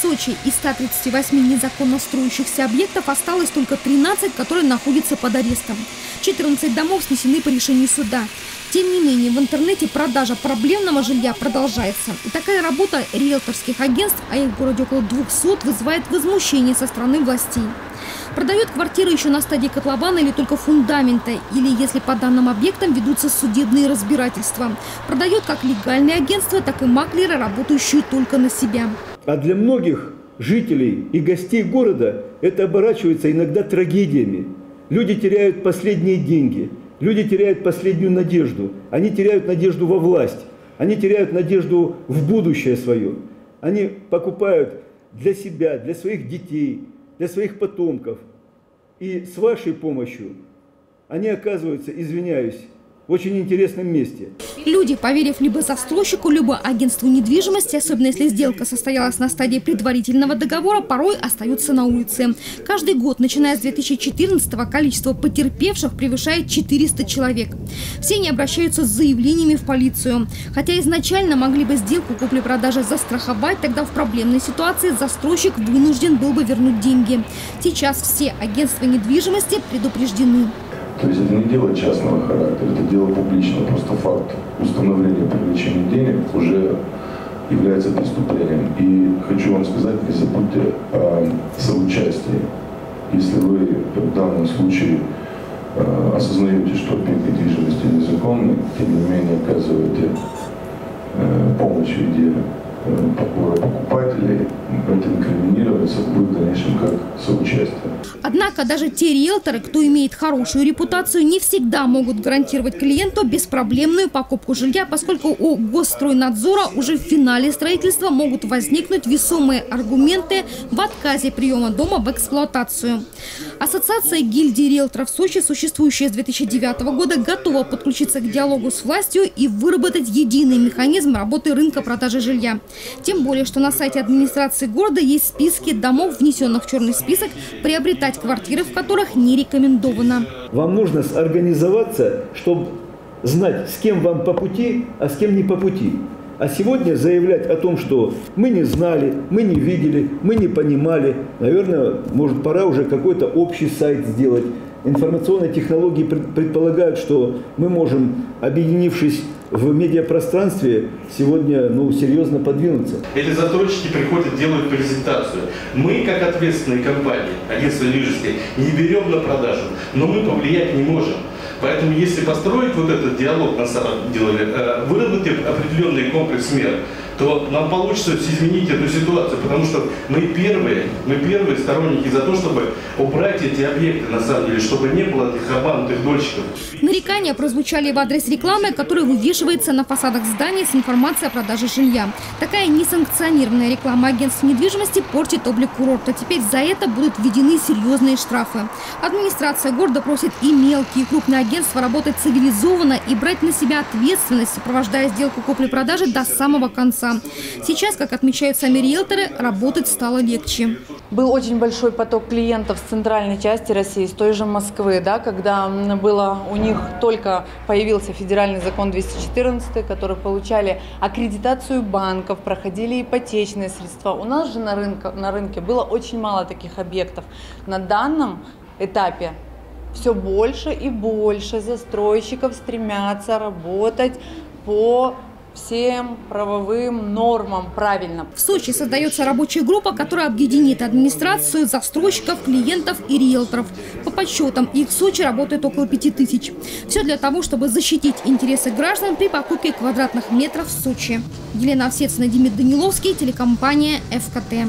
Сочи из 138 незаконно строящихся объектов осталось только 13, которые находятся под арестом. 14 домов снесены по решению суда. Тем не менее, в интернете продажа проблемного жилья продолжается. И такая работа риэлторских агентств, а их в городе около 200, вызывает возмущение со стороны властей. Продают квартиры еще на стадии котлована или только фундамента, или если по данным объектам ведутся судебные разбирательства. Продает как легальные агентства, так и маклеры, работающие только на себя. А для многих жителей и гостей города это оборачивается иногда трагедиями. Люди теряют последние деньги, люди теряют последнюю надежду. Они теряют надежду во власть, они теряют надежду в будущее свое. Они покупают для себя, для своих детей, для своих потомков. И с вашей помощью они оказываются, извиняюсь, очень интересном месте. Люди, поверив либо застройщику, либо агентству недвижимости, особенно если сделка состоялась на стадии предварительного договора, порой остаются на улице. Каждый год, начиная с 2014 количество потерпевших превышает 400 человек. Все они обращаются с заявлениями в полицию. Хотя изначально могли бы сделку купли-продажи застраховать, тогда в проблемной ситуации застройщик вынужден был бы вернуть деньги. Сейчас все агентства недвижимости предупреждены. То есть это не дело частного характера, это дело публичного. Просто факт установления привлечения денег уже является преступлением. И хочу вам сказать, не забудьте о соучастии. Если вы в данном случае э, осознаете, что объект недвижимости незаконный, тем не менее оказываете э, помощь в виде э, покупателей, это инкриминируется будет в дальнейшем как соучастие. Однако даже те риэлторы, кто имеет хорошую репутацию, не всегда могут гарантировать клиенту беспроблемную покупку жилья, поскольку у Госстройнадзора уже в финале строительства могут возникнуть весомые аргументы в отказе приема дома в эксплуатацию. Ассоциация гильдии риэлторов Сочи, существующая с 2009 года, готова подключиться к диалогу с властью и выработать единый механизм работы рынка продажи жилья. Тем более, что на сайте администрации города есть списки домов, внесенных в черный список, приобретать квартиры, в которых не рекомендовано. Вам нужно организоваться, чтобы знать, с кем вам по пути, а с кем не по пути. А сегодня заявлять о том, что мы не знали, мы не видели, мы не понимали, наверное, может пора уже какой-то общий сайт сделать. Информационные технологии предполагают, что мы можем, объединившись в медиапространстве сегодня ну, серьезно подвинуться. Эти застройщики приходят, делают презентацию. Мы, как ответственные компании, агентство недвижимости, не берем на продажу, но мы повлиять не можем. Поэтому если построить вот этот диалог на самом деле, э, выработать определенный комплекс мер, то нам получится изменить эту ситуацию, потому что мы первые, мы первые сторонники за то, чтобы убрать эти объекты, на самом деле, чтобы не было этих обманутых дольщиков. Нарекания прозвучали в адрес рекламы, которая вывешивается на фасадах зданий с информацией о продаже жилья. Такая несанкционированная реклама агентств недвижимости портит облик курорта. Теперь за это будут введены серьезные штрафы. Администрация города просит и мелкие, и крупные агентства работать цивилизованно и брать на себя ответственность, сопровождая сделку купли-продажи до самого конца конца. Сейчас, как отмечают сами риэлторы, работать стало легче. Был очень большой поток клиентов с центральной части России, с той же Москвы, да, когда было у них только появился федеральный закон 214, который получали аккредитацию банков, проходили ипотечные средства. У нас же на рынке, на рынке было очень мало таких объектов. На данном этапе все больше и больше застройщиков стремятся работать по всем правовым нормам правильно. В Сочи создается рабочая группа, которая объединит администрацию, застройщиков, клиентов и риэлторов. По подсчетам, их в Сочи работает около пяти тысяч. Все для того, чтобы защитить интересы граждан при покупке квадратных метров в Сочи. Елена Овсецина, Демид Даниловский, телекомпания «ФКТ».